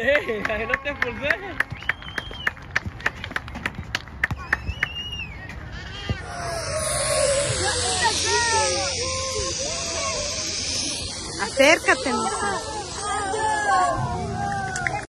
Dale, ahí no te expulses. Acércate, mojada!